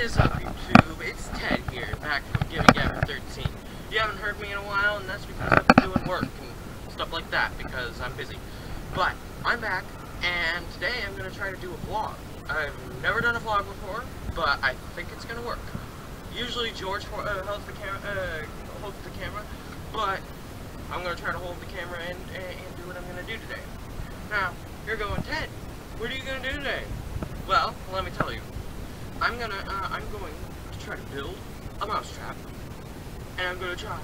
What is up, YouTube? It's Ted here, back from GibbyGabber13. You haven't heard me in a while, and that's because I've been doing work and stuff like that, because I'm busy. But, I'm back, and today I'm going to try to do a vlog. I've never done a vlog before, but I think it's going to work. Usually George uh, holds, the uh, holds the camera, but I'm going to try to hold the camera and, and, and do what I'm going to do today. Now, you're going, Ted, what are you going to do today? Well, let me tell you. I'm gonna, uh, I'm going to try to build a mousetrap, and I'm gonna try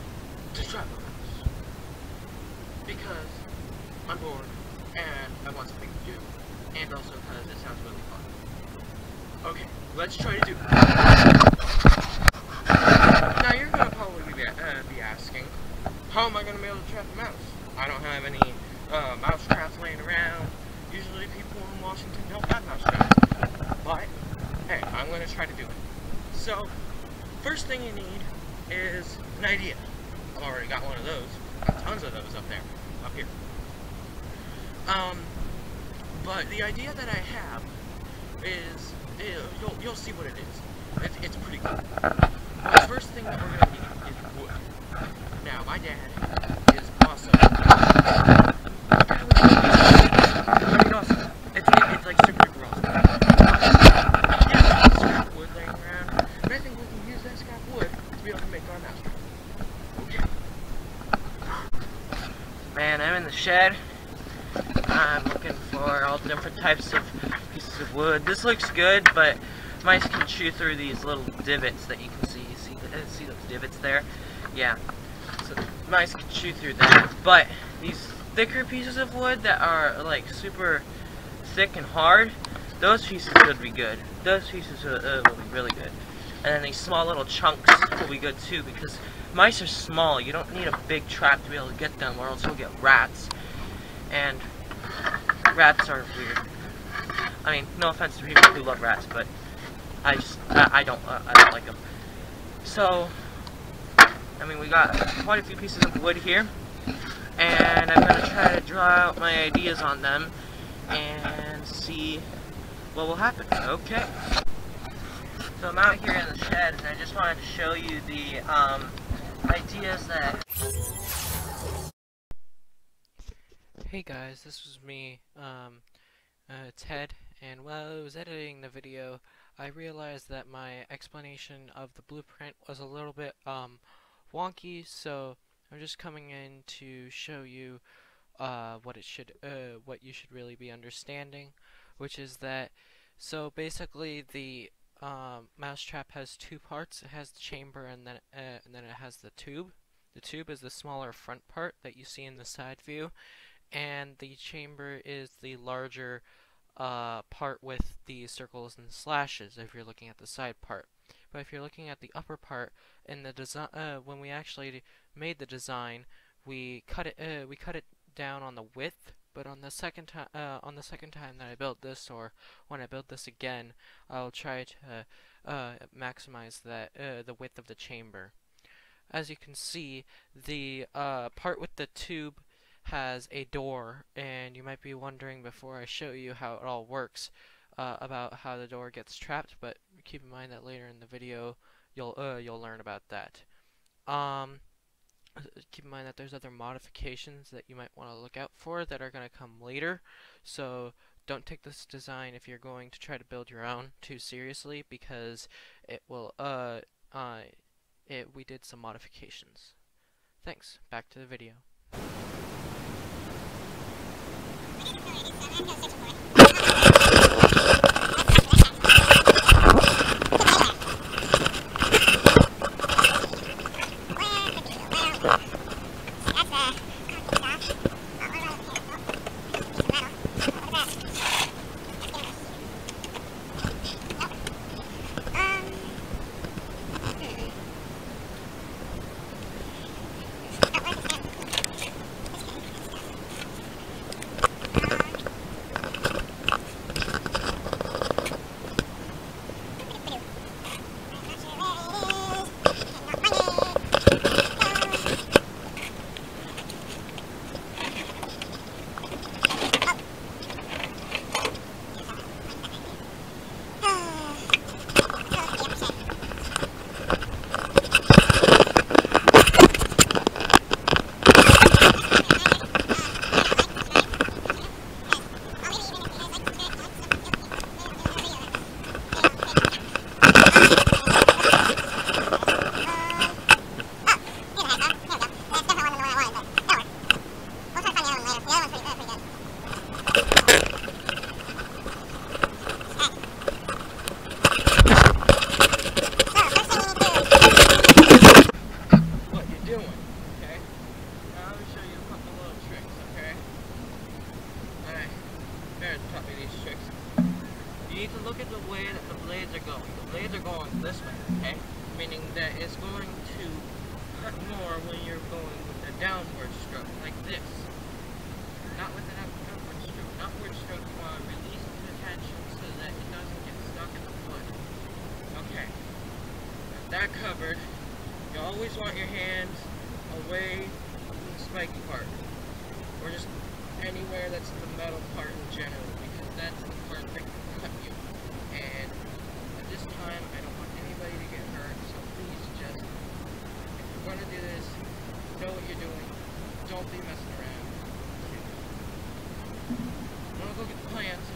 to trap a mouse. Because I'm bored, and I want something to do, and also because it sounds really fun. Okay, let's try to do. Now you're gonna probably be, uh, be asking, how am I gonna be able to trap a mouse? I don't have any, uh, mouse traps laying around. Usually people in Washington don't have mouse traps, but Hey, I'm going to try to do it. So, first thing you need is an idea. I've already got one of those. Got tons of those up there, up here. Um, but the idea that I have is, you'll, you'll see what it is. It's, it's pretty good. The first thing that we're going to need is wood. Now, my dad is awesome. Man, I'm in the shed. I'm looking for all the different types of pieces of wood. This looks good, but mice can chew through these little divots that you can see. See, uh, see those divots there? Yeah. So mice can chew through that. But these thicker pieces of wood that are like super thick and hard, those pieces would be good. Those pieces would, uh, will be really good. And then these small little chunks will be good too because mice are small. You don't need a big trap to be able to get them or else you'll get rats. And rats are weird. I mean, no offense to people who love rats, but I just, I, I don't, uh, I don't like them. So, I mean, we got quite a few pieces of wood here. And I'm going to try to draw out my ideas on them and see what will happen. Okay. So I'm out here in the shed, and I just wanted to show you the um, ideas that... Hey guys, this was me, um, uh, Ted, and while I was editing the video, I realized that my explanation of the blueprint was a little bit, um, wonky, so I'm just coming in to show you, uh, what it should, uh, what you should really be understanding, which is that, so basically the um, mousetrap has two parts. It has the chamber and then uh, and then it has the tube. The tube is the smaller front part that you see in the side view, and the chamber is the larger uh, part with the circles and slashes if you're looking at the side part. But if you're looking at the upper part, in the design, uh, when we actually made the design, we cut it uh, we cut it down on the width but on the second time uh, on the second time that I built this or when I build this again I'll try to uh, maximize that uh, the width of the chamber as you can see the part with the tube has a door and you might be wondering before I show you how it all works uh, about how the door gets trapped but keep in mind that later in the video you'll uh, you'll learn about that um, keep in mind that there's other modifications that you might want to look out for that are going to come later. So don't take this design if you're going to try to build your own too seriously because it will, uh, uh, it, we did some modifications. Thanks. Back to the video. I've got six points. That the blades are going. The blades are going this way, okay? Meaning that it's going to hurt more when you're going with a downward stroke, like this. Not with an upward stroke. An upward stroke uh, releases the tension so that it doesn't get stuck in the wood. Okay. With that covered, you always want your hands away from the spiky part. Or just anywhere that's the metal part in general, because that's the part that can cut you. And at this time, I don't want anybody to get hurt, so please just, if you're going to do this, know what you're doing. Don't be messing around. I'm gonna go get the plants.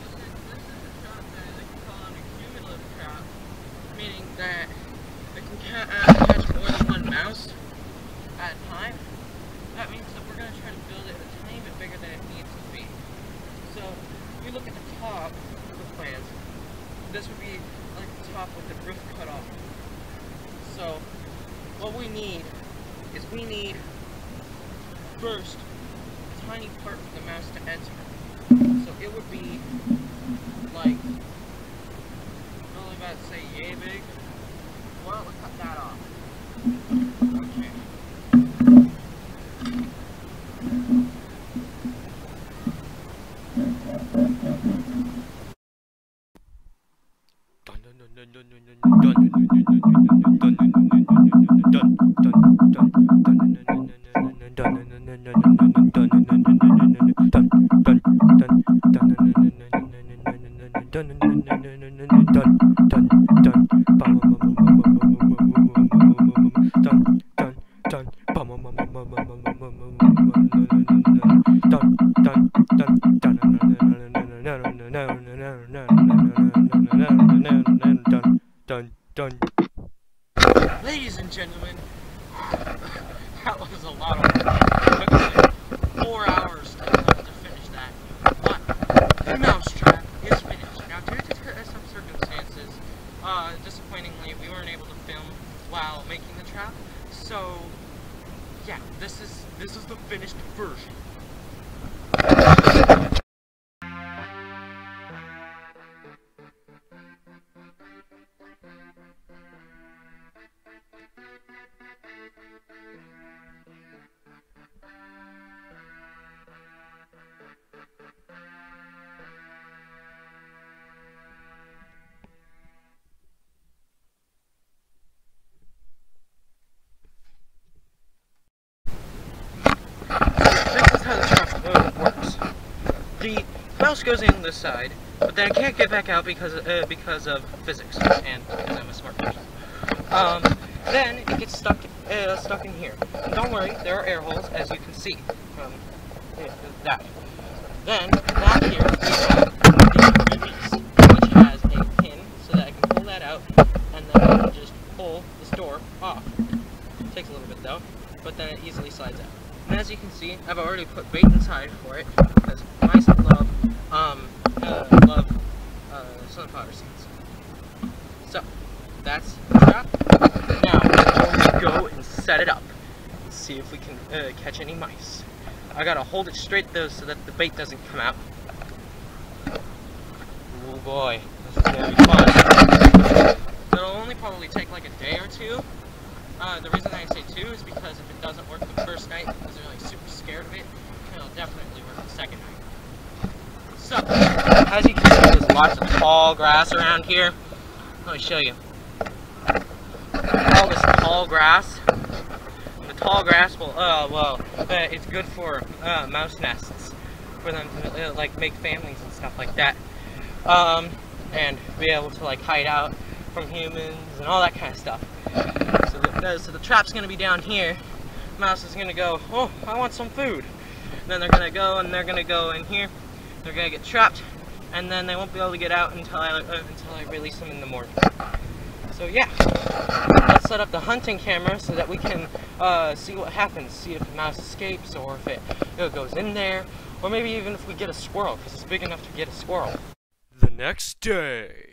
This is a trap that they can call an accumulative trap, meaning that it can ca uh, catch more than one mouse at a time. That means that we're going to try to build it a tiny bit bigger than it needs to be. So, if look at the top of the plants, this would be like the top with the roof cut off. So, what we need is we need first a tiny part for the mouse to enter. So it would be like, only about to say yay big. Don't we cut that off? Ladies and gentlemen, that was a lot of work. Like four hours to, to finish that. But the mousetrap is finished. Now, due to some circumstances, uh, disappointingly, we weren't able to film while making the trap. So, yeah, this is this is the finished version. The mouse goes in this side, but then it can't get back out because uh, because of physics and because I'm a smart person. Um, then it gets stuck uh, stuck in here. And don't worry, there are air holes as you can see from uh, that. Then back here we have the release, which has a pin so that I can pull that out, and then I can just pull this door off. takes a little bit though, but then it easily slides out. And as you can see, I've already put bait inside for it because mice love um uh, love uh, sunflower seeds. So that's the trap. Now we're going to go and set it up. See if we can uh, catch any mice. I gotta hold it straight though so that the bait doesn't come out. Oh boy, this is gonna be fun. It'll only probably take like a day or two. Uh, the reason I say two is because if it doesn't work the first night because they're like super scared of it, it'll definitely work the second night. So, as you can see, there's lots of tall grass around here. Let me show you. All this tall grass. The tall grass will, uh, well, uh, it's good for uh, mouse nests, for them to uh, like make families and stuff like that, um, and be able to like hide out from humans and all that kind of stuff. So the, so the trap's gonna be down here. Mouse is gonna go, oh, I want some food. Then they're gonna go and they're gonna go in here. They're gonna get trapped, and then they won't be able to get out until I uh, until I release them in the morning. So yeah, let's set up the hunting camera so that we can uh, see what happens. See if the mouse escapes, or if it, it goes in there, Or maybe even if we get a squirrel, because it's big enough to get a squirrel. The next day.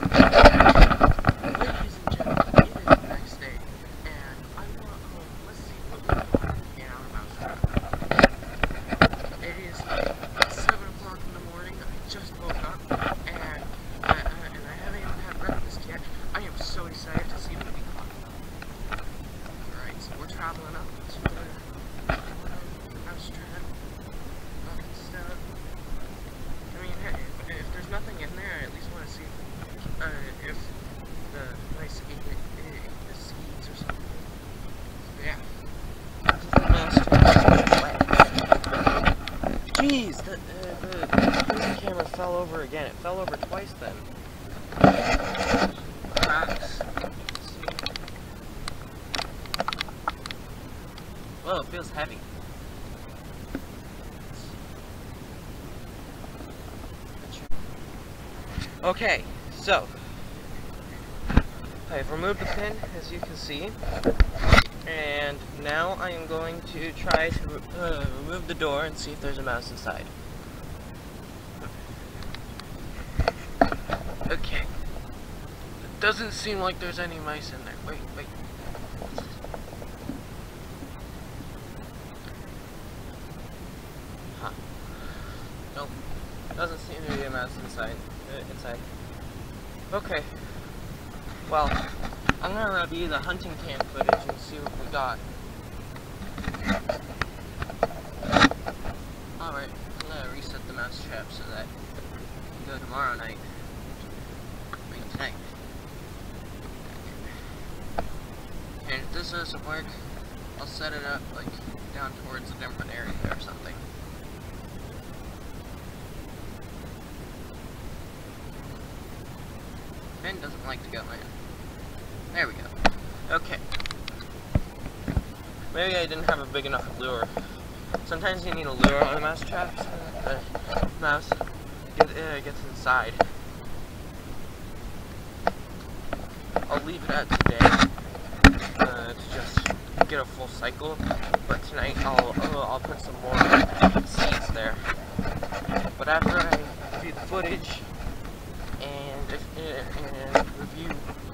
Ladies and gentlemen, it is the next day, and I want home. Let's see what we can find in our mouse trap. It is like 7 o'clock in the morning. I just woke up, and, uh, uh, and I haven't even had breakfast yet. I am so excited to see what we caught. Alright, so we're traveling up to the the mouse trap. Looking stuff. I mean, hey, if, if there's nothing in there, I at least want to see uh, if the mice ate, it, ate the seeds or something. So, yeah. The mouse trap Jeez, the, uh, the prison camera fell over again. It fell over twice then. Cracks. Let's see. Whoa, it feels heavy. Okay, so I've removed the pin, as you can see, and now I am going to try to uh, remove the door and see if there's a mouse inside. Okay. It doesn't seem like there's any mice in there. Wait, wait. Nope. Doesn't seem to be a mouse inside. Uh, inside. Okay. Well, I'm gonna review the hunting cam footage and see what we got. Alright, I'm gonna reset the mouse trap so that we can go tomorrow night. I mean tonight. And if this doesn't work, I'll set it up like down towards a different area or something. Doesn't like to go in. There we go. Okay. Maybe I didn't have a big enough lure. Sometimes you need a lure on a mouse trap so the mouse get, uh, gets inside. I'll leave it at today uh, to just get a full cycle, but tonight I'll uh, I'll put some more seeds there. But after I view the footage and if, and review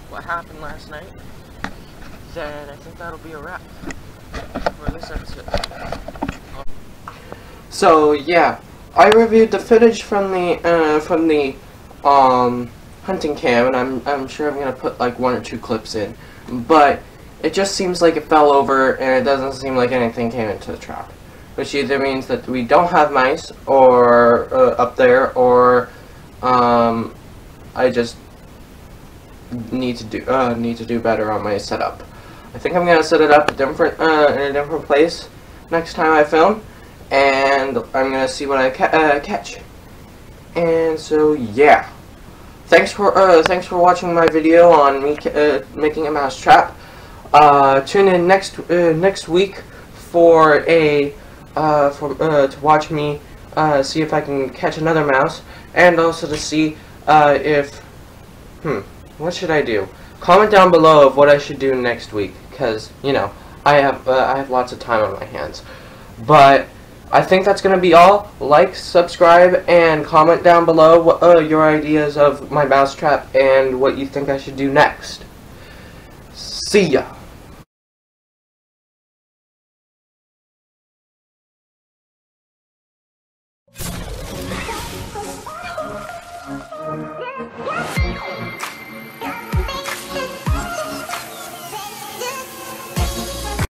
what happened last night, then I think that'll be a wrap for this episode. So yeah, I reviewed the footage from the uh, from the um, hunting cam, and I'm I'm sure I'm gonna put like one or two clips in, but it just seems like it fell over, and it doesn't seem like anything came into the trap, which either means that we don't have mice or uh, up there, or um, I just need to do uh, need to do better on my setup. I think I'm gonna set it up a different uh, in a different place next time I film, and I'm gonna see what I ca uh, catch. And so yeah, thanks for uh, thanks for watching my video on me uh, making a mouse trap. Uh, tune in next uh, next week for a uh, for uh, to watch me uh, see if I can catch another mouse, and also to see uh, if hmm what should I do? Comment down below of what I should do next week, because you know I have uh, I have lots of time on my hands. But I think that's gonna be all. Like, subscribe, and comment down below what, uh, your ideas of my mousetrap and what you think I should do next. See ya.